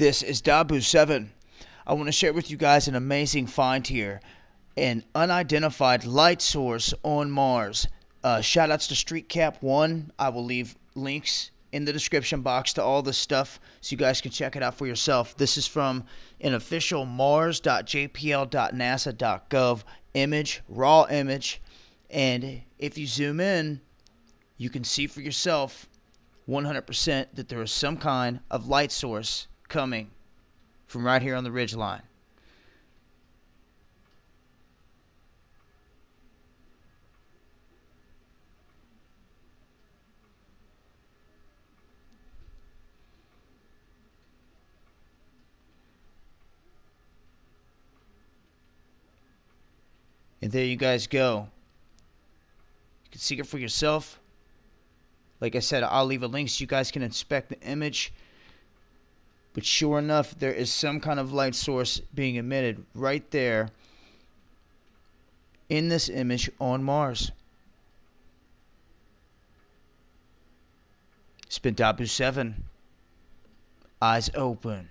This is Dahboo7. I want to share with you guys an amazing find here an unidentified light source on Mars. Uh, shout outs to StreetCap1. I will leave links in the description box to all this stuff so you guys can check it out for yourself. This is from an official mars.jpl.nasa.gov image, raw image. And if you zoom in, you can see for yourself 100% that there is some kind of light source coming from right here on the ridge line. And there you guys go. You can see it for yourself. Like I said, I'll leave a link so you guys can inspect the image. But sure enough, there is some kind of light source being emitted right there in this image on Mars. Dahboo 7. Eyes open.